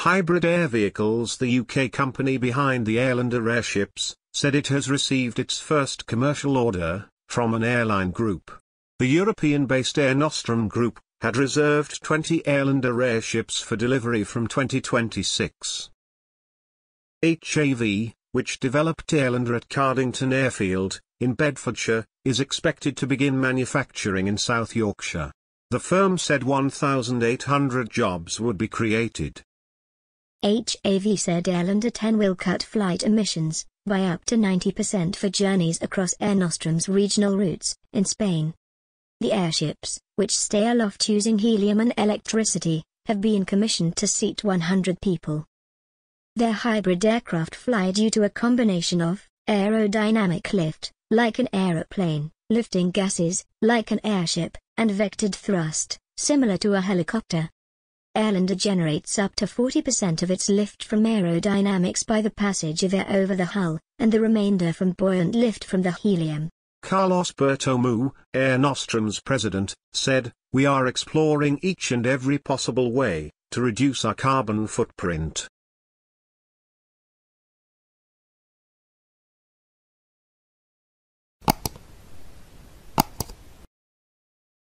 Hybrid Air Vehicles the UK company behind the Airlander airships, said it has received its first commercial order, from an airline group. The European-based Air Nostrum Group, had reserved 20 Airlander airships for delivery from 2026. HAV, which developed Airlander at Cardington Airfield, in Bedfordshire, is expected to begin manufacturing in South Yorkshire. The firm said 1,800 jobs would be created. HAV said Airlander 10 will cut flight emissions by up to 90% for journeys across Air Nostrum's regional routes in Spain. The airships, which stay aloft using helium and electricity, have been commissioned to seat 100 people. Their hybrid aircraft fly due to a combination of aerodynamic lift, like an aeroplane, lifting gases, like an airship, and vectored thrust, similar to a helicopter. Airlander generates up to 40% of its lift from aerodynamics by the passage of air over the hull, and the remainder from buoyant lift from the helium. Carlos Bertomeu, Air Nostrum's president, said, We are exploring each and every possible way to reduce our carbon footprint.